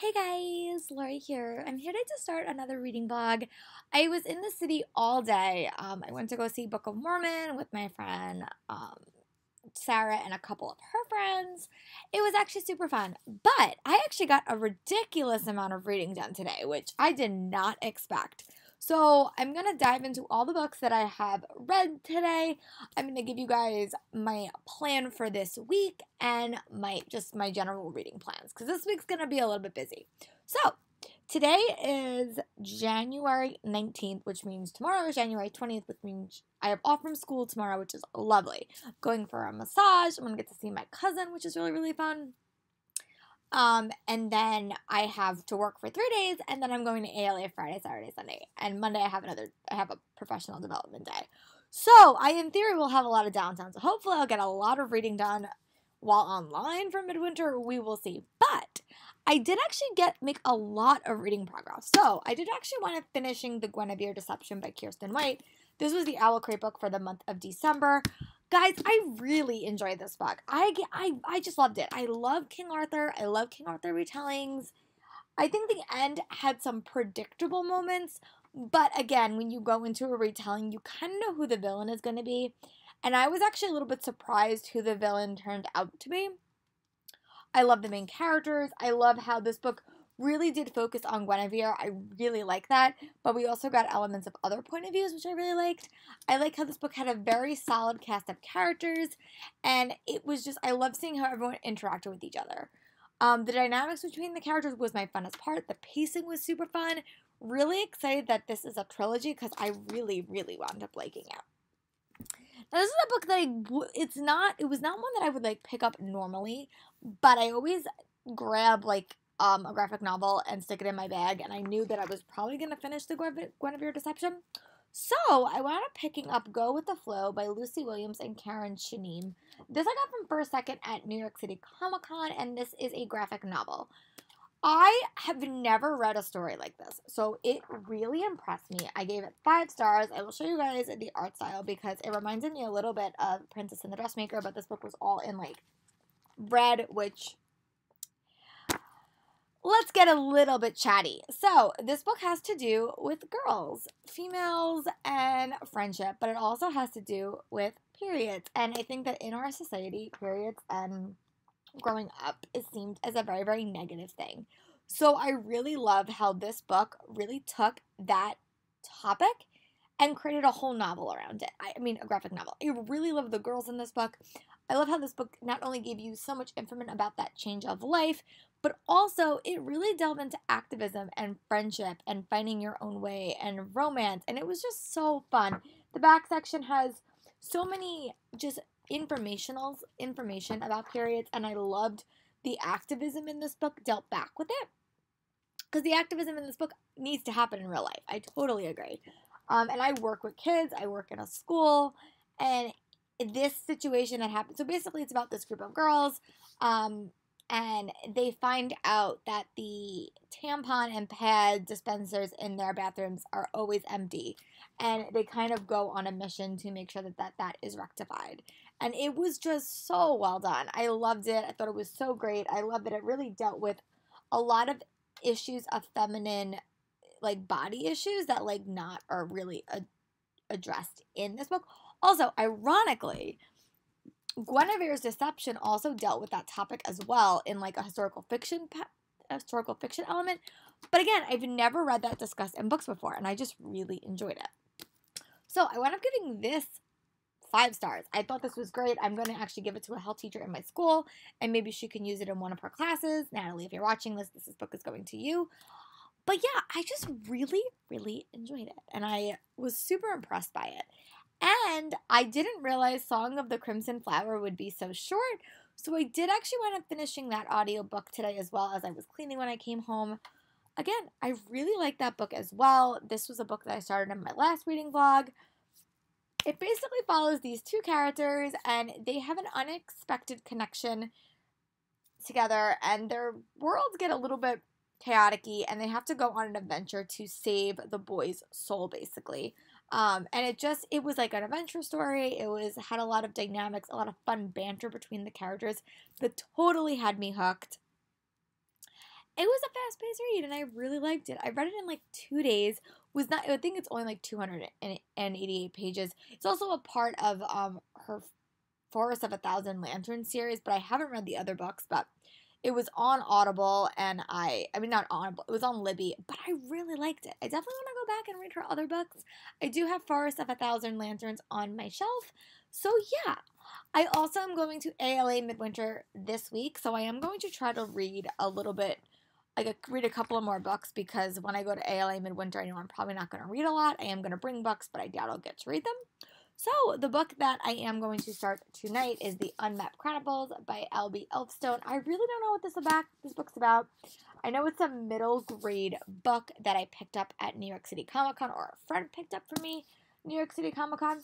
Hey guys, Lori here. I'm here today to start another reading vlog. I was in the city all day. Um, I went to go see Book of Mormon with my friend um, Sarah and a couple of her friends. It was actually super fun, but I actually got a ridiculous amount of reading done today, which I did not expect. So I'm going to dive into all the books that I have read today. I'm going to give you guys my plan for this week and my just my general reading plans because this week's going to be a little bit busy. So today is January 19th, which means tomorrow is January 20th, which means I have off from school tomorrow, which is lovely. Going for a massage. I'm going to get to see my cousin, which is really, really fun. Um, and then I have to work for three days, and then I'm going to ALA Friday, Saturday, Sunday, and Monday I have another. I have a professional development day. So I, in theory, will have a lot of downtime. So hopefully, I'll get a lot of reading done while online for midwinter. We will see. But I did actually get make a lot of reading progress. So I did actually want to finishing the Guinevere Deception by Kiersten White. This was the Owl Crate book for the month of December. Guys, I really enjoyed this book. I, I, I just loved it. I love King Arthur. I love King Arthur retellings. I think the end had some predictable moments, but again, when you go into a retelling, you kind of know who the villain is going to be. And I was actually a little bit surprised who the villain turned out to be. I love the main characters. I love how this book really did focus on Guinevere. I really like that. But we also got elements of other point of views, which I really liked. I like how this book had a very solid cast of characters. And it was just, I love seeing how everyone interacted with each other. Um, the dynamics between the characters was my funnest part. The pacing was super fun. Really excited that this is a trilogy because I really, really wound up liking it. Now, this is a book that I, it's not, it was not one that I would like pick up normally, but I always grab like um, a graphic novel and stick it in my bag, and I knew that I was probably going to finish the Guinevere Deception. So I wound up picking up Go with the Flow by Lucy Williams and Karen Schneemann. This I got from First Second at New York City Comic Con, and this is a graphic novel. I have never read a story like this, so it really impressed me. I gave it five stars. I will show you guys the art style because it reminded me a little bit of Princess and the Dressmaker, but this book was all in like red, which let's get a little bit chatty. So, this book has to do with girls, females, and friendship, but it also has to do with periods. And I think that in our society, periods and growing up is seen as a very, very negative thing. So, I really love how this book really took that topic and created a whole novel around it. I mean, a graphic novel. I really love the girls in this book. I love how this book not only gave you so much information about that change of life, but also it really delved into activism and friendship and finding your own way and romance. And it was just so fun. The back section has so many just informational information about periods, and I loved the activism in this book dealt back with it. Because the activism in this book needs to happen in real life. I totally agree. Um, and I work with kids, I work in a school, and this situation that happened. So basically, it's about this group of girls. Um, and they find out that the tampon and pad dispensers in their bathrooms are always empty and they kind of go on a mission to make sure that that, that is rectified. And it was just so well done. I loved it. I thought it was so great. I love that it really dealt with a lot of issues of feminine like body issues that like not are really addressed in this book. Also ironically Guinevere's deception also dealt with that topic as well in like a historical fiction historical fiction element. But again, I've never read that discussed in books before, and I just really enjoyed it. So I wound up giving this five stars. I thought this was great. I'm going to actually give it to a health teacher in my school, and maybe she can use it in one of her classes. Natalie, if you're watching this, this book is going to you. But yeah, I just really, really enjoyed it, and I was super impressed by it. And I didn't realize Song of the Crimson Flower would be so short. So I did actually wind up finishing that audiobook today as well as I was cleaning when I came home. Again, I really like that book as well. This was a book that I started in my last reading vlog. It basically follows these two characters and they have an unexpected connection together and their worlds get a little bit chaotic and they have to go on an adventure to save the boy's soul basically. Um, and it just it was like an adventure story. It was had a lot of dynamics, a lot of fun banter between the characters that totally had me hooked. it was a fast paced read and I really liked it. I read it in like two days. Was not I think it's only like 288 pages. It's also a part of um her Forest of a Thousand Lanterns series, but I haven't read the other books, but it was on Audible and I I mean not Audible, it was on Libby, but I really liked it. I definitely want to go back and read her other books. I do have Forest of a Thousand Lanterns on my shelf. So yeah, I also am going to ALA Midwinter this week, so I am going to try to read a little bit like read a couple of more books because when I go to ALA Midwinter, I know I'm probably not going to read a lot. I am going to bring books, but I doubt I'll get to read them. So, the book that I am going to start tonight is The Unmapped Chronicles by Abi Elphinstone. I really don't know what this about this book's about. I know it's a middle grade book that I picked up at New York City Comic Con or a friend picked up for me, New York City Comic Con.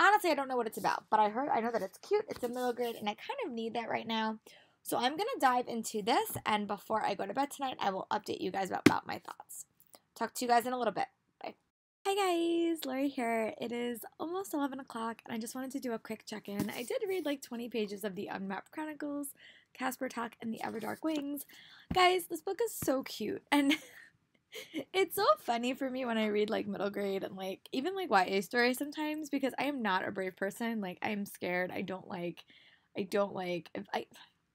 Honestly, I don't know what it's about, but I heard I know that it's cute, it's a middle grade, and I kind of need that right now. So I'm gonna dive into this, and before I go to bed tonight, I will update you guys about, about my thoughts. Talk to you guys in a little bit. Hi guys, Lori here. It is almost 11 o'clock and I just wanted to do a quick check-in. I did read like 20 pages of the Unmapped Chronicles, Casper Tock, and the Everdark Wings. Guys, this book is so cute and it's so funny for me when I read like middle grade and like even like YA stories sometimes because I am not a brave person. Like I'm scared. I don't like I don't like if I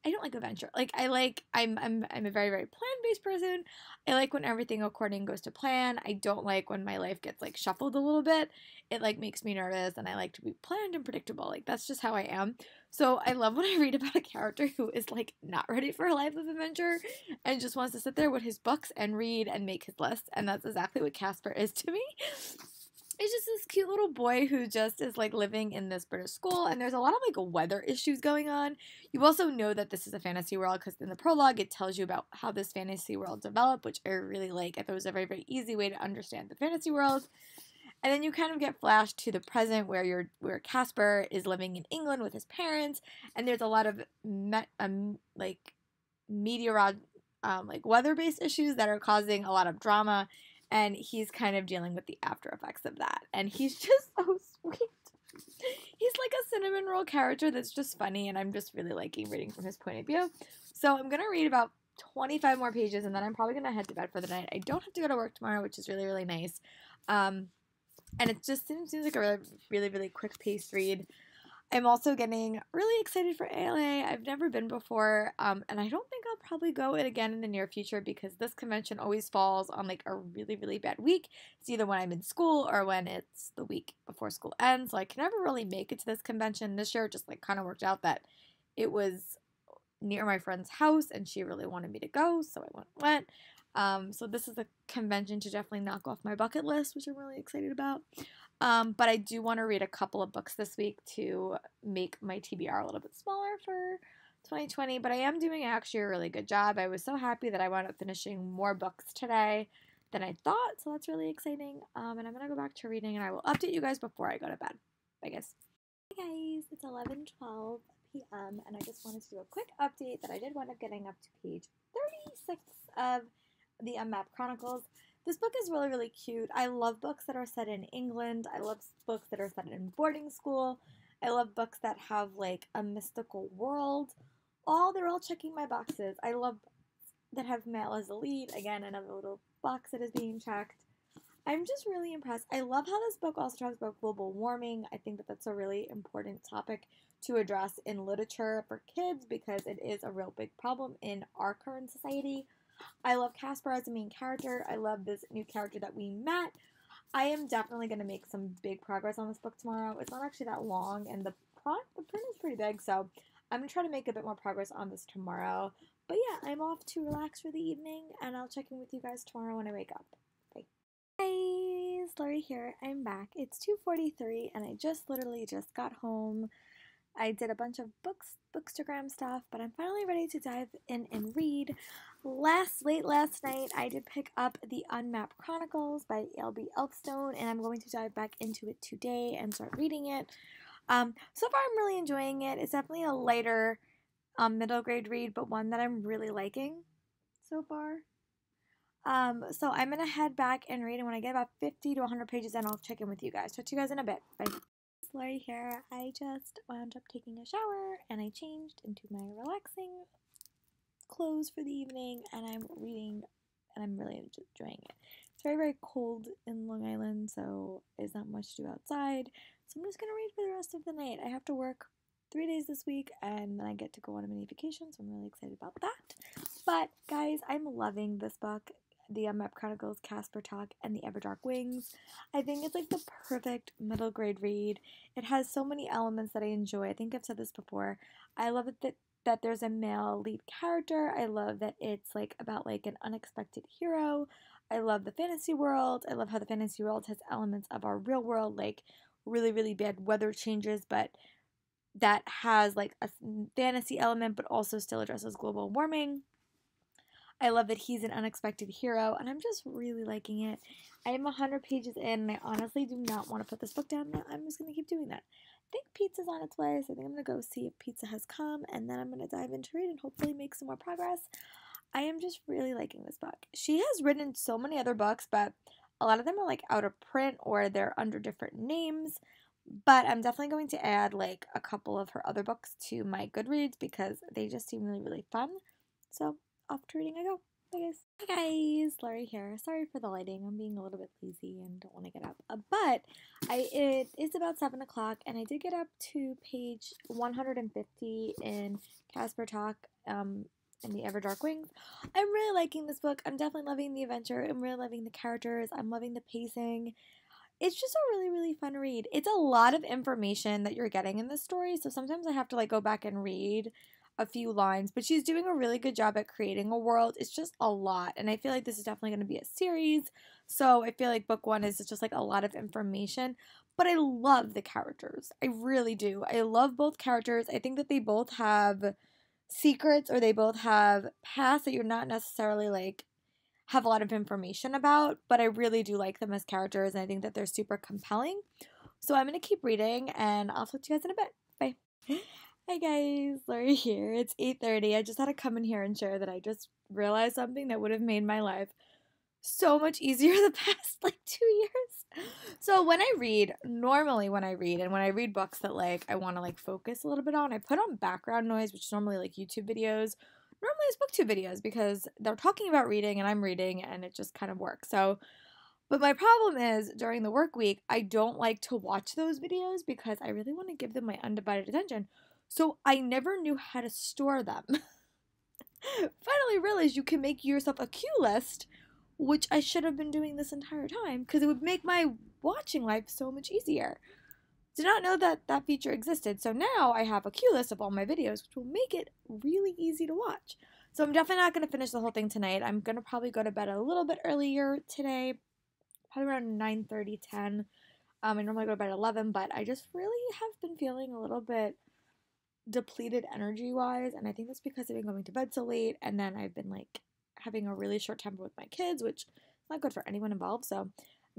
I don't like adventure. Like I like I'm I'm I'm a very very plan based person. I like when everything according goes to plan. I don't like when my life gets like shuffled a little bit. It like makes me nervous and I like to be planned and predictable. Like that's just how I am. So I love when I read about a character who is like not ready for a life of adventure and just wants to sit there with his books and read and make his list. And that's exactly what Casper is to me it's just this cute little boy who just is like living in this British school, and there's a lot of like weather issues going on. You also know that this is a fantasy world because in the prologue it tells you about how this fantasy world developed, which I really like. I thought it was a very very easy way to understand the fantasy world. And then you kind of get flashed to the present where you're where Casper is living in England with his parents, and there's a lot of um, like meteorod um, like weather based issues that are causing a lot of drama and he's kind of dealing with the after effects of that. And he's just so sweet. He's like a cinnamon roll character that's just funny, and I'm just really liking reading from his point of view. So I'm gonna read about 25 more pages, and then I'm probably gonna head to bed for the night. I don't have to go to work tomorrow, which is really really nice. Um, and it just seems, seems like a really really really quick paced read. I'm also getting really excited for ALA. I've never been before, um, and I don't think I'll probably go it again in the near future because this convention always falls on like a really, really bad week. It's either when I'm in school or when it's the week before school ends. So I can never really make it to this convention. This year, just like kind of worked out that it was near my friend's house and she really wanted me to go, so I went. went. Um, so this is a convention to definitely knock off my bucket list, which I'm really excited about. Um, but I do want to read a couple of books this week to make my TBR a little bit smaller for 2020. But I am doing actually a really good job. I was so happy that I wound up finishing more books today than I thought. So that's really exciting. Um, and I'm going to go back to reading and I will update you guys before I go to bed. Bye, guys. Hey, guys. It's 11 12 p.m. And I just wanted to do a quick update that I did wind up getting up to page 36 of the Unmapped Chronicles. This book is really, really cute. I love books that are set in England. I love books that are set in boarding school. I love books that have like a mystical world. All they're all checking my boxes. I love that have male as a lead. Again, another little box that is being checked. I'm just really impressed. I love how this book also talks about global warming. I think that that's a really important topic to address in literature for kids because it is a real big problem in our current society. I love Casper as a main character. I love this new character that we met. I am definitely going to make some big progress on this book tomorrow. It's not actually that long, and the print, the print is pretty big, so I'm going to try to make a bit more progress on this tomorrow. But yeah, I'm off to relax for the evening, and I'll check in with you guys tomorrow when I wake up. Bye. Hey, Lori here. I'm back. It's 2.43, and I just literally just got home. I did a bunch of books, bookstagram stuff, but I'm finally ready to dive in and read. Last late last night, I did pick up the Unmapped Chronicles by Abi Elphinstone, and I'm going to dive back into it today and start reading it. Um, so far, I'm really enjoying it. It's definitely a lighter um, middle grade read, but one that I'm really liking so far. Um, so I'm gonna head back and read, and when I get about 50 to 100 pages in, I'll check in with you guys. Talk to you guys in a bit. Bye. Lori here. I just wound up taking a shower and I changed into my relaxing clothes for the evening and I'm reading and I'm really enjoying it. It's very, very cold in Long Island, so there's not much to do outside. So I'm just gonna read for the rest of the night. I have to work three days this week and then I get to go on a mini vacation, so I'm really excited about that. But guys, I'm loving this book. The um, Unmapped Chronicles, Casper Tock, and The Everdark Wings. I think it's like the perfect middle grade read. It has so many elements that I enjoy. I think I've said this before. I love it that that there's a male lead character. I love that it's like about like an unexpected hero. I love the fantasy world. I love how the fantasy world has elements of our real world, like really, really bad weather changes, but that has like a fantasy element, but also still addresses global warming. I love that he's an unexpected hero, and I'm just really liking it. I am 100 pages in, and I honestly do not want to put this book down. I'm just going to keep doing that I think pizza's on its way, so I think I'm going to go see if pizza has come, and then I'm going to dive into it and hopefully make some more progress. I am just really liking this book. She has written so many other books, but a lot of them are like out of print or they're under different names. But I'm definitely going to add like a couple of her other books to my Goodreads because they just seem really, really fun. So off to reading I go. Bye guys. Hi guys, Laurie here. Sorry for the lighting. I'm being a little bit lazy and don't want to get up. Uh, but I it is about seven o'clock and I did get up to page 150 in Casper Tock um in the Everdark Wings. I'm really liking this book. I'm definitely loving the adventure. I'm really loving the characters. I'm loving the pacing. It's just a really, really fun read. It's a lot of information that you're getting in this story, so sometimes I have to like go back and read a few lines, but she's doing a really good job at creating a world. It's just a lot. And I feel like this is definitely going to be a series. So I feel like book one is just like a lot of information. But I love the characters. I really do. I love both characters. I think that they both have secrets or they both have pasts that you're not necessarily like have a lot of information about, but I really do like them as characters and I think that they're super compelling. So I'm going to keep reading and I'll talk to you guys in a bit. Bye. Hi guys, Lori here. It's 8:30. I just had to come in here and share that I just realized something that would have made my life so much easier the past like 2 years. So when I read, normally when I read and when I read books that like I want to like focus a little bit on, I put on background noise, which is normally like YouTube videos. Normally it's booktube videos because they're talking about reading and I'm reading and it just kind of works. So but my problem is during the work week, I don't like to watch those videos because I really want to give them my undivided attention. So I never knew how to store them. Finally realized you can make yourself a queue list, which I should have been doing this entire time because it would make my watching life so much easier. Did not know that that feature existed. So now I have a queue list of all my videos, which will make it really easy to watch. So I'm definitely not going to finish the whole thing tonight. I'm going to probably go to bed a little bit earlier today, probably around 9 30, 10. Um, I normally go to bed at 11, but I just really have been feeling a little bit depleted energy wise. And I think that's because I've been going to bed so late and then I've been like having a really short temper with my kids, which is not good for anyone involved. So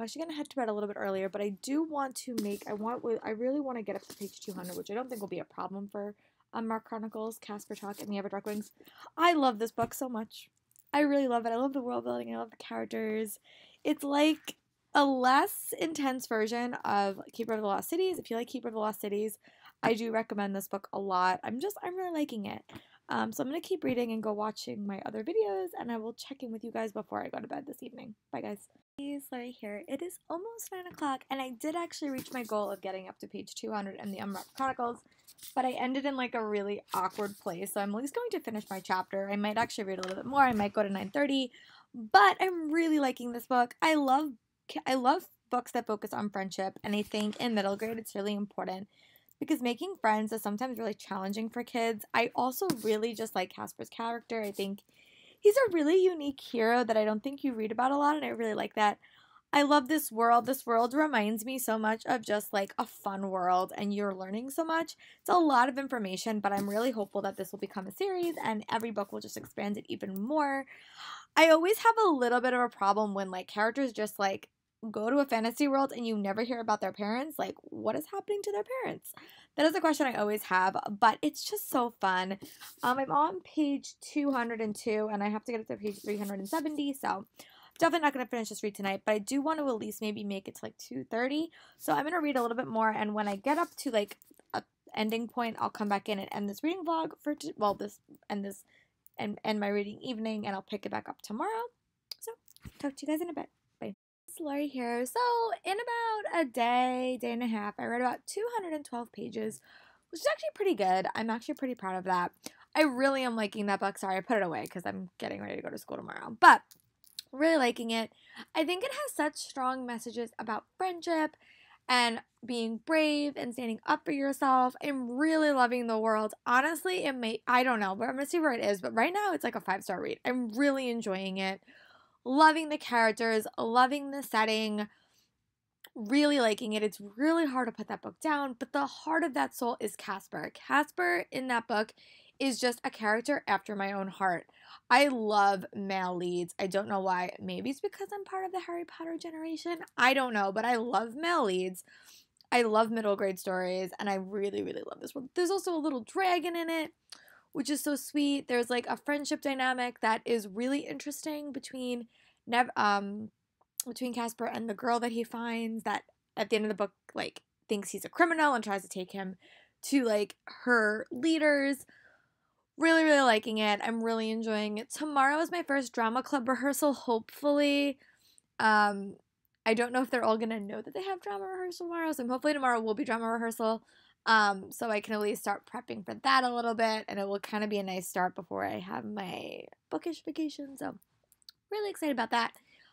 I'm actually going to head to bed a little bit earlier, but I do want to make, I want, I really want to get up to page 200, which I don't think will be a problem for um, Unmapped Chronicles, Casper Tock, and the Everdark Wings. I love this book so much. I really love it. I love the world building. I love the characters. It's like a less intense version of Keeper of the Lost Cities. If you like Keeper of the Lost Cities, I do recommend this book a lot. I'm just, I'm really liking it. Um, so I'm going to keep reading and go watching my other videos, and I will check in with you guys before I go to bed this evening. Bye, guys. Hey, Laurie here. It is almost 9 o'clock, and I did actually reach my goal of getting up to page 200 in the Unmapped Chronicles, but I ended in like a really awkward place, so I'm at least going to finish my chapter. I might actually read a little bit more. I might go to 9.30, but I'm really liking this book. I love, I love books that focus on friendship, and I think in middle grade it's really important because making friends is sometimes really challenging for kids. I also really just like Casper's character. I think he's a really unique hero that I don't think you read about a lot, and I really like that. I love this world. This world reminds me so much of just like a fun world, and you're learning so much. It's a lot of information, but I'm really hopeful that this will become a series and every book will just expand it even more. I always have a little bit of a problem when like characters just like go to a fantasy world and you never hear about their parents, like what is happening to their parents? That is a question I always have, but it's just so fun. Um, I'm on page 202 and I have to get up to page 370, so definitely not going to finish this read tonight, but I do want to at least maybe make it to like 230. So I'm going to read a little bit more, and when I get up to like a ending point, I'll come back in and end this reading vlog for well this and this and end my reading evening, and I'll pick it back up tomorrow. So, talk to you guys in a bit. Lori here. So, in about a day, day and a half, I read about 212 pages, which is actually pretty good. I'm actually pretty proud of that. I really am liking that book. Sorry, I put it away because I'm getting ready to go to school tomorrow. But really liking it. I think it has such strong messages about friendship and being brave and standing up for yourself. I'm really loving the world. Honestly, it may I don't know, but I'm gonna see where it is. But right now it's like a five star read. I'm really enjoying it. Loving the characters, loving the setting, really liking it. It's really hard to put that book down, but the heart of that soul is Casper. Casper in that book is just a character after my own heart. I love male leads. I don't know why. Maybe it's because I'm part of the Harry Potter generation. I don't know, but I love male leads. I love middle grade stories, and I really, really love this one. There's also a little dragon in it, which is so sweet. There's like a friendship dynamic that is really interesting between Nev, um, between Casper and the girl that he finds. That at the end of the book, like thinks he's a criminal and tries to take him to like her leaders. Really, really liking it. I'm really enjoying it. Tomorrow is my first drama club rehearsal, hopefully. Um, I don't know if they're all gonna know that they have drama rehearsal tomorrow, so hopefully tomorrow will be drama rehearsal. Um, so I can at least start prepping for that a little bit, and it will kind of be a nice start before I have my bookish vacation. So really excited about that.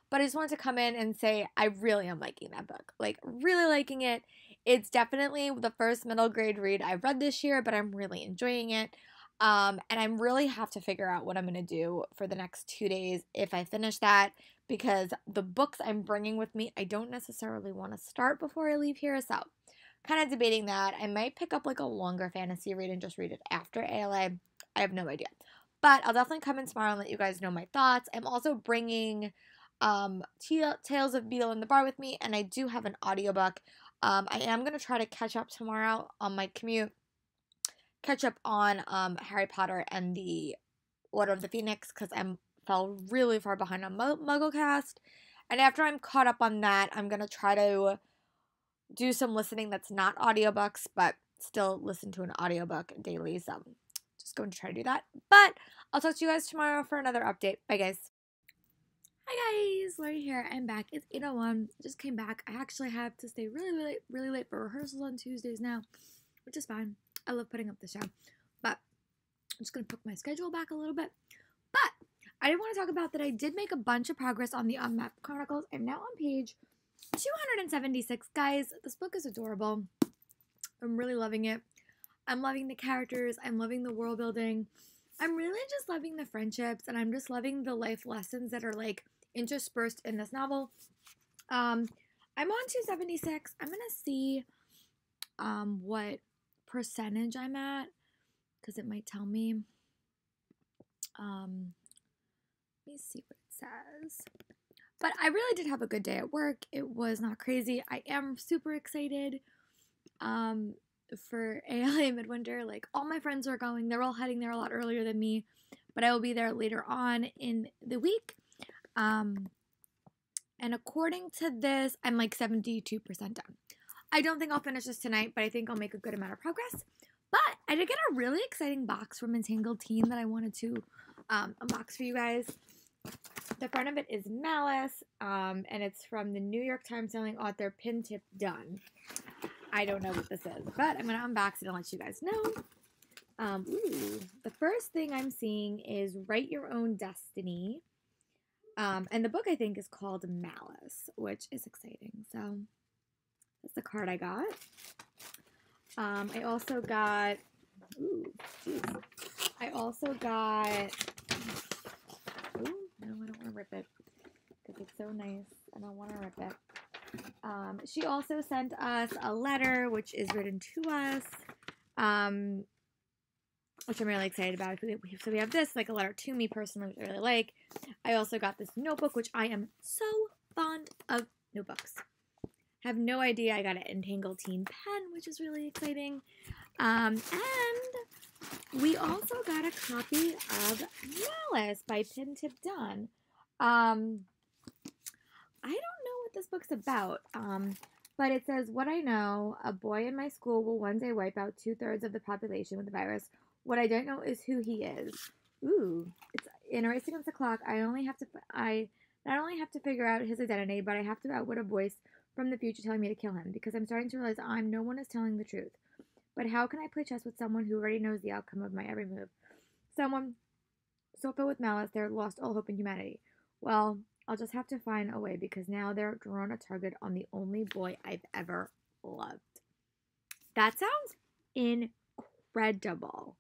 But I just wanted to come in and say I really am liking that book. Like really liking it. It's definitely the first middle grade read I've read this year, but I'm really enjoying it. Um, and I really have to figure out what I'm going to do for the next two days if I finish that because the books I'm bringing with me, I don't necessarily want to start before I leave here. So, kind of debating that. I might pick up like a longer fantasy read and just read it after ALA. I have no idea. But I'll definitely come in tomorrow and let you guys know my thoughts. I'm also bringing um, Tales of Beedle in the Bard with me, and I do have an audiobook. Um, I am going to try to catch up tomorrow on my commute catch up on um, Harry Potter and the Order of the Phoenix because I fell really far behind on MuggleCast. And after I'm caught up on that, I'm going to try to do some listening that's not audiobooks, but still listen to an audiobook daily. So just going to try to do that. But I'll talk to you guys tomorrow for another update. Bye, guys. Hi guys, Lori here. I'm back. It's 8:01. Just came back. I actually have to stay really, really, really late for rehearsals on Tuesdays now, which is fine. I love putting up the show. But I'm just going to put my schedule back a little bit. But I did want to talk about that I did make a bunch of progress on the Unmapped Chronicles. I'm now on page 276. Guys, this book is adorable. I'm really loving it. I'm loving the characters. I'm loving the world building. I'm really just loving the friendships and I'm just loving the life lessons that are like interspersed in this novel. Um, I'm on 276. I'm to see um, what percentage I'm at because it might tell me. Um, let me see what it says. But I really did have a good day at work. It was not crazy. I am super excited um, for ALA Midwinter. Like, all my friends are going. They're all heading there a lot earlier than me. But I will be there later on in the week. Um, and according to this, I'm like 72% done. I don't think I'll finish this tonight, but I think I'll make a good amount of progress. But I did get a really exciting box from Entangled Teen that I wanted to um, unbox for you guys. The front of it is Malice, um, and it's from the New York Times selling author Pintip Dunn. I don't know what this is, but I'm going to unbox it and let you guys know. Um, ooh, the first thing I'm seeing is Write Your Own Destiny. Um, and the book I think is called Malice, which is exciting. So that's the card I got. Um, I also got, ooh, geez. I also got, ooh, no, I don't want to rip it because it's so nice. and I want to rip it. Um, she also sent us a letter, which is written to us, um, which I'm really excited about. So we have this, like a letter to me personally, which I really like. I also got this notebook, which I am so fond of notebooks. Have no idea. I got an Entangled Teen pen, which is really exciting. Um, and we also got a copy of Malice by Pintip Dunn. Um, I don't know what this book's about. Um, but it says, What I know, a boy in my school will one day wipe out two thirds of the population with the virus. What I don't know is who he is. Ooh, it's in a race against the clock. I only have to. I not only have to figure out his identity, but I have to outwit a voice from the future telling me to kill him because I'm starting to realize I'm no one is telling the truth. But how can I play chess with someone who already knows the outcome of my every move? Someone so filled with malice, they're lost all hope in humanity. Well, I'll just have to find a way because now they're drawn a target on the only boy I've ever loved. That sounds incredible.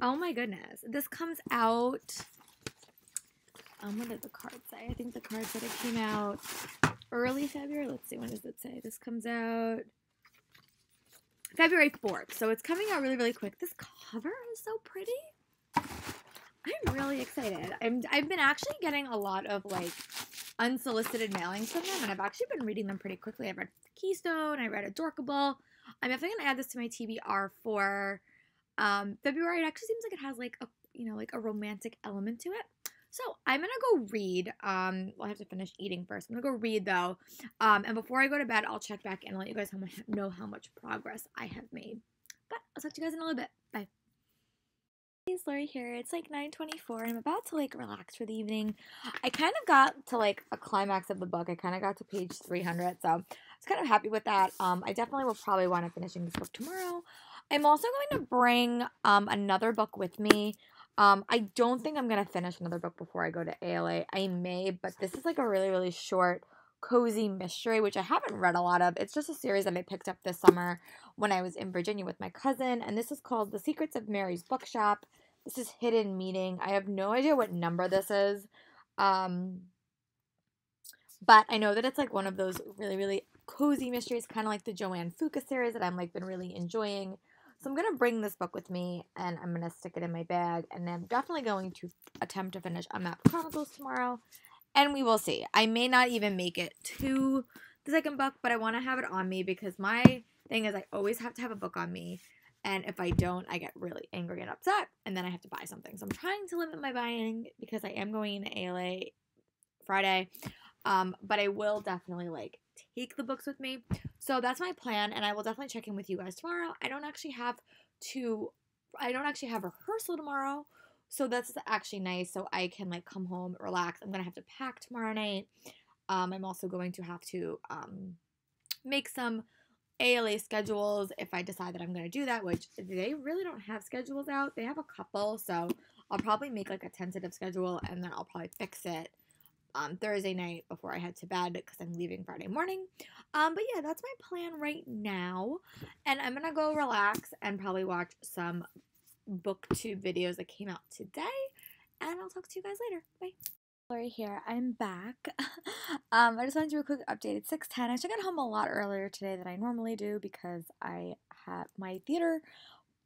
Oh my goodness. This comes out. Um, what did the card say? I think the card said it came out early February. Let's see, when does it say? This comes out February 4th. So it's coming out really, really quick. This cover is so pretty. I'm really excited. I'm, I've been actually getting a lot of like unsolicited mailings from them, and I've actually been reading them pretty quickly. I've read Keystone, I read Adorkable. I'm definitely gonna add this to my TBR for um, February. It actually seems like it has like a you know like a romantic element to it. So I'm gonna go read. Um, well, I have to finish eating first. I'm gonna go read though. Um, and before I go to bed, I'll check back and let you guys know how much progress I have made. But I'll talk to you guys in a little bit. It's Lori here. It's like 9:24. I'm about to like relax for the evening. I kind of got to like a climax of the book. I kind of got to page 300, so I was kind of happy with that. Um, I definitely will probably wind up finishing this book tomorrow. I'm also going to bring um another book with me. Um, I don't think I'm gonna finish another book before I go to ALA. I may, but this is like a really, really short, cozy mystery, which I haven't read a lot of. It's just a series that I picked up this summer when I was in Virginia with my cousin, and this is called The Secrets of Mary's Bookshop. This is Hidden Meaning. I have no idea what number this is. Um, but I know that it's like one of those really, really cozy mysteries, kind of like the Joanne Fluke series that I'm like been really enjoying. So I'm to bring this book with me and I'm to stick it in my bag. And I'm definitely going to attempt to finish Unmapped Chronicles tomorrow. And we will see. I may not even make it to the second book, but I want to have it on me because my thing is I always have to have a book on me. And if I don't, I get really angry and upset. And then I have to buy something. So I'm trying to limit my buying because I am going to ALA Friday. Um, but I will definitely like take the books with me. So that's my plan, and I will definitely check in with you guys tomorrow. I don't actually have to, I don't actually have rehearsal tomorrow, so that's actually nice. So I can like come home, relax. I'm gonna have to pack tomorrow night. Um, I'm also going to have to um, make some ALA schedules if I decide that I'm going to do that, which they really don't have schedules out. They have a couple, so I'll probably make like a tentative schedule and then I'll probably fix it um, Thursday night before I head to bed because I'm leaving Friday morning. Um, but yeah, that's my plan right now. And I'm gonna go relax and probably watch some booktube videos that came out today. And I'll talk to you guys later. Bye. Lori here. I'm back. um, I just wanted to do a quick update. It's 6:10. I should get home a lot earlier today than I normally do because I had my theater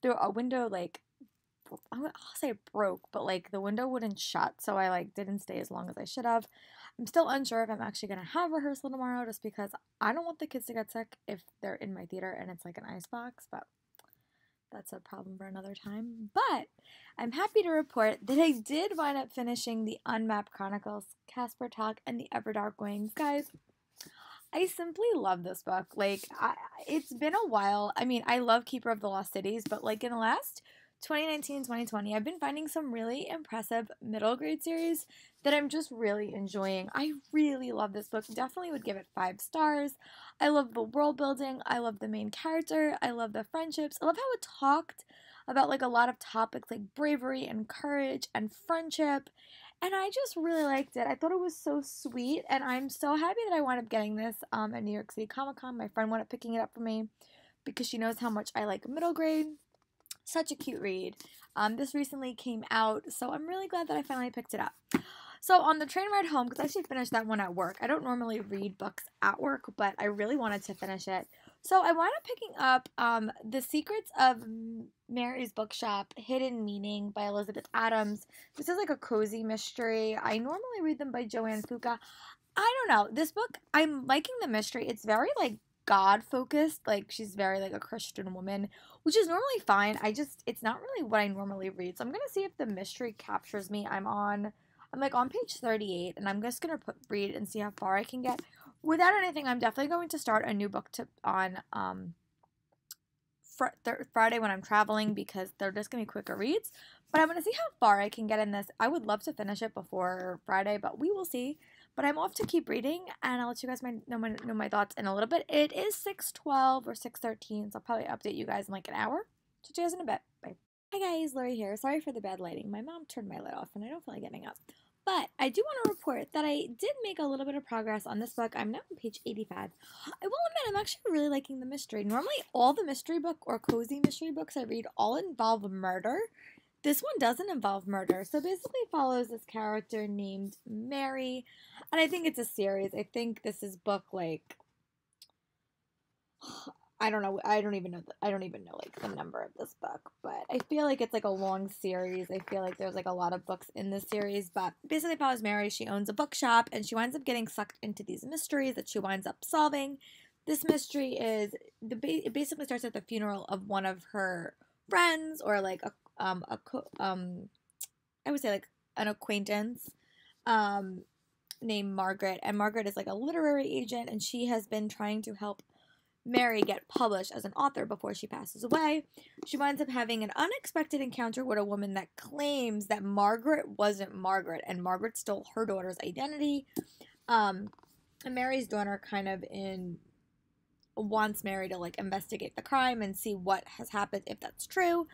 through a window like I'll say broke, but like the window wouldn't shut, so I like didn't stay as long as I should have. I'm still unsure if I'm actually gonna have rehearsal tomorrow, just because I don't want the kids to get sick if they're in my theater and it's like an ice box, but that's a problem for another time. But I'm happy to report that I did wind up finishing the Unmapped Chronicles, Casper Tock, and the Everdark Wings, guys. I simply love this book. Like, I, it's been a while. I mean, I love Keeper of the Lost Cities, but like in the last 2019 2020, I've been finding some really impressive middle grade series that I'm just really enjoying. I really love this book. Definitely would give it five stars. I love the world building. I love the main character. I love the friendships. I love how it talked about like a lot of topics like bravery and courage and friendship. And I just really liked it. I thought it was so sweet, and I'm so happy that I wound up getting this um, at New York City Comic Con. My friend wound up picking it up for me because she knows how much I like middle grade. Such a cute read. Um, this recently came out, so I'm really glad that I finally picked it up. So on the train ride home, because I actually finished that one at work. I don't normally read books at work, but I really wanted to finish it. So I wound up picking up um, The Secrets of Mary's Bookshop, Hidden Meaning by Elizabeth Adams. This is like a cozy mystery. I normally read them by Joanne Fluke. I don't know. This book, I'm liking the mystery. It's very like God focused. Like she's very like a Christian woman, which is normally fine. I just it's not really what I normally read. So I'm gonna see if the mystery captures me. I'm on I'm like on page 38 and I'm just gonna put read and see how far I can get. Without anything, I'm definitely going to start a new book to on um fr- th- Friday when I'm traveling because they're just gonna be quicker reads. But I'm gonna see how far I can get in this. I would love to finish it before Friday, but we will see. But I'm off to keep reading, and I'll let you guys my, know my know my thoughts in a little bit. It is six twelve or six thirteen, so I'll probably update you guys in like an hour. So you guys in a bit. Bye. Hi guys, Lori here. Sorry for the bad lighting. My mom turned my light off, and I don't feel like getting up. But I do want to report that I did make a little bit of progress on this book. I'm now on page 85. I will admit, I'm actually really liking the mystery. Normally, all the mystery book or cozy mystery books I read all involve murder. This one doesn't involve murder. So basically follows this character named Mary. And I think it's a series. I think this is book like I don't know. I don't even know. The, I don't even know like the number of this book, but I feel like it's like a long series. I feel like there's like a lot of books in this series, but basically, follows Mary. She owns a bookshop, and she winds up getting sucked into these mysteries that she winds up solving. This mystery is the it basically starts at the funeral of one of her friends or like a um a co- um I would say like an acquaintance um named Margaret, and Margaret is like a literary agent, and she has been trying to help Mary get published as an author before she passes away. She winds up having an unexpected encounter with a woman that claims that Margaret wasn't Margaret and Margaret stole her daughter's identity. Um, and Mary's daughter kind of in wants Mary to like investigate the crime and see what has happened if that's true.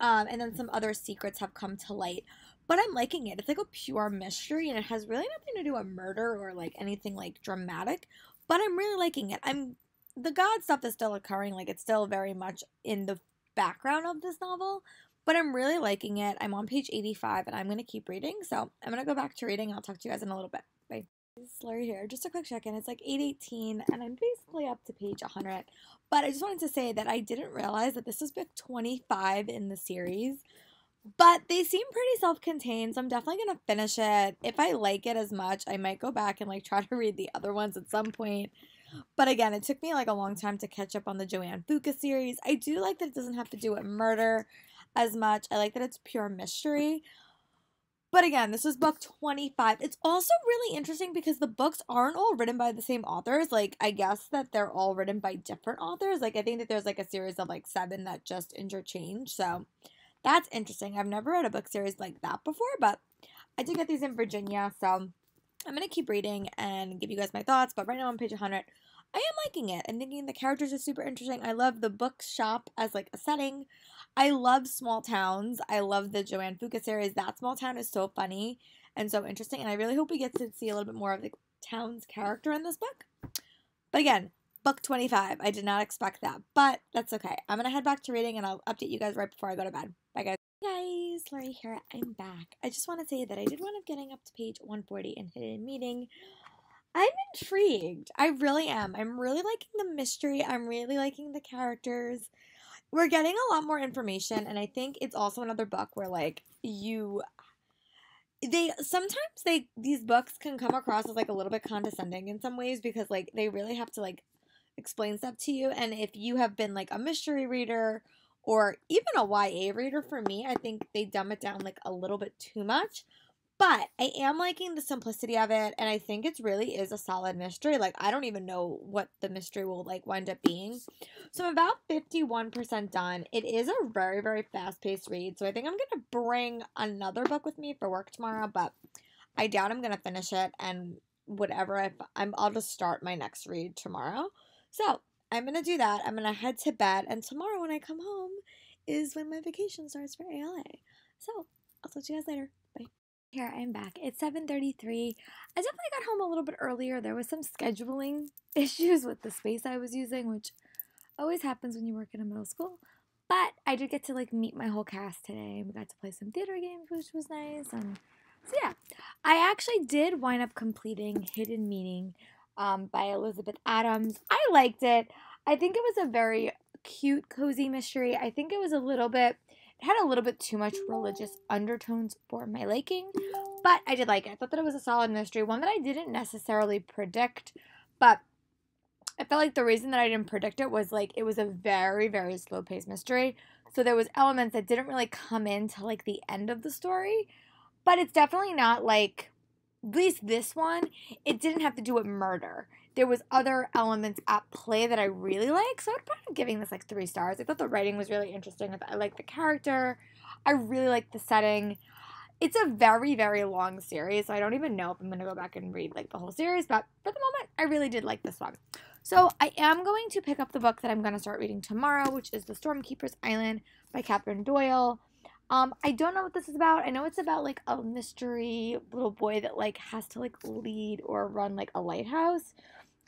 Um, and then some other secrets have come to light. But I'm liking it. It's like a pure mystery and it has really nothing to do with murder or like anything like dramatic. But I'm really liking it. I'm the god stuff is still occurring like it's still very much in the background of this novel but i'm really liking it i'm on page 85 and i'm going to keep reading so i'm going to go back to reading i'll talk to you guys in a little bit bye Slurry here. Just a quick check-in. It's like 818 and I'm basically up to page 100. But I just wanted to say that I didn't realize that this is book 25 in the series. But they seem pretty self-contained, so I'm definitely going to finish it. If I like it as much, I might go back and like try to read the other ones at some point. But again, it took me like a long time to catch up on the Joanne Fluke series. I do like that it doesn't have to do with murder as much. I like that it's pure mystery. But again, this is book 25. It's also really interesting because the books aren't all written by the same authors. Like, I guess that they're all written by different authors. Like, I think that there's like a series of like seven that just interchange. So that's interesting. I've never read a book series like that before, but I did get these in Virginia. So I'm going to keep reading and give you guys my thoughts, but right now on page 100, I am liking it. I'm thinking the characters are super interesting. I love the bookshop as like a setting. I love small towns. I love the Joanne Fluke series. That small town is so funny and so interesting, and I really hope we get to see a little bit more of the town's character in this book. But again, book 25. I did not expect that, but that's okay. I'm going to head back to reading and I'll update you guys right before I go to bed. Bye, guys guys, Lori here. I'm back. I just want to say that I did wind up getting up to page 140 in a Meaning. I'm intrigued. I really am. I'm really liking the mystery. I'm really liking the characters. We're getting a lot more information, and I think it's also another book where like you they sometimes they these books can come across as like a little bit condescending in some ways because like they really have to like explain stuff to you and if you have been like a mystery reader or even a YA reader for me, I think they dumb it down like a little bit too much. But I am liking the simplicity of it, and I think it really is a solid mystery. Like, I don't even know what the mystery will like wind up being. So I'm about 51% done. It is a very, very fast-paced read. So I think I'm gonna bring another book with me for work tomorrow, but I doubt I'm gonna finish it and whatever I'm I'll just start my next read tomorrow. So I'm gonna do that. I'm gonna head to bed, and tomorrow when I come home is when my vacation starts for ALA. So I'll talk to you guys later. Here I am back. It's 7:33. I definitely got home a little bit earlier. There was some scheduling issues with the space I was using, which always happens when you work in a middle school. But I did get to like meet my whole cast today. We got to play some theater games, which was nice. And so yeah, I actually did wind up completing Hidden Meaning um, by Elizabeth Adams. I liked it. I think it was a very cute, cozy mystery. I think it was a little bit, it had a little bit too much religious undertones for my liking, but I did like it. I thought that it was a solid mystery, one that I didn't necessarily predict, but I felt like the reason that I didn't predict it was like it was a very, very slow paced mystery. So there was elements that didn't really come in till like the end of the story. But it's definitely not like at least this one, it didn't have to do with murder. There was other elements at play that I really like, so I'd probably giving this like three stars. I thought the writing was really interesting. I like the character. I really like the setting. It's a very, very long series, so I don't even know if I'm gonna go back and read like the whole series, but for the moment, I really did like this one. So I am going to pick up the book that I'm gonna start reading tomorrow, which is The Stormkeeper's Island by Catherine Doyle. Um, I don't know what this is about. I know it's about like a mystery little boy that like has to like lead or run like a lighthouse.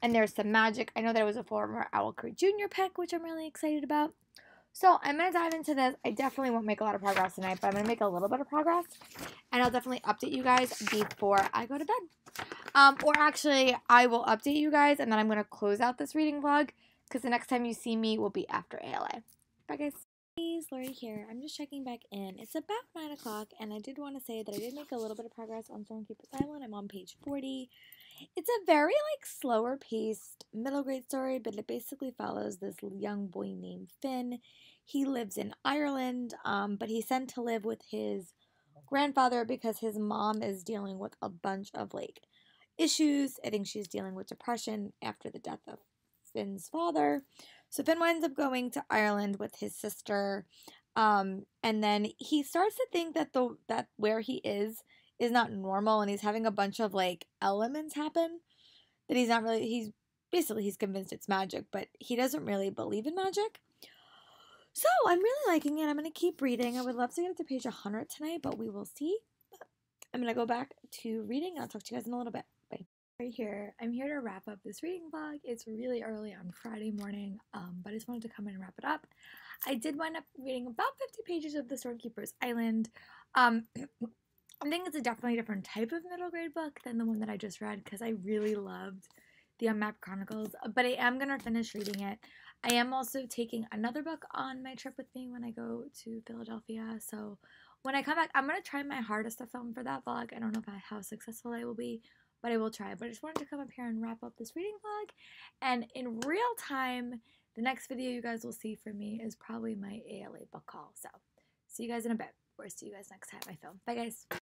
And there's some magic. I know there was a former OwlCrate Jr. pick, which I'm really excited about. So I'm gonna dive into this. I definitely won't make a lot of progress tonight, but I'm gonna make a little bit of progress, and I'll definitely update you guys before I go to bed. Um, or actually, I will update you guys, and then I'm gonna close out this reading vlog because the next time you see me will be after ALA. Bye, guys. Hey, Lori here. I'm just checking back in. It's about 9 o'clock, and I did want to say that I did make a little bit of progress on Stormkeeper's Island. I'm on page 40. It's a very, like, slower paced middle grade story, but it basically follows this young boy named Finn. He lives in Ireland, um, but he's sent to live with his grandfather because his mom is dealing with a bunch of, like, issues. I think she's dealing with depression after the death of Finn's father. So Finn winds up going to Ireland with his sister. Um, and then he starts to think that the that where he is is not normal and he's having a bunch of like elements happen that he's not really he's basically he's convinced it's magic, but he doesn't really believe in magic. So I'm really liking it. I'm gonna keep reading. I would love to get to page 100 tonight, but we will see. I'm gonna go back to reading I'll talk to you guys in a little bit. Bye. Right here, I'm here to wrap up this reading vlog. It's really early on Friday morning, um, but I just wanted to come in and wrap it up. I did wind up reading about 50 pages of The Stormkeeper's Island. Um, I think it's a definitely different type of middle grade book than the one that I just read because I really loved the Unmapped Chronicles, uh, but I am going to finish reading it. I am also taking another book on my trip with me when I go to Philadelphia, so when I come back, I'm going to try my hardest to film for that vlog. I don't know I, how successful I will be, but I will try. But I just wanted to come up here and wrap up this reading vlog, and in real time, the next video you guys will see from me is probably my ALA book haul, so see you guys in a bit, or see you guys next time I film. Bye guys!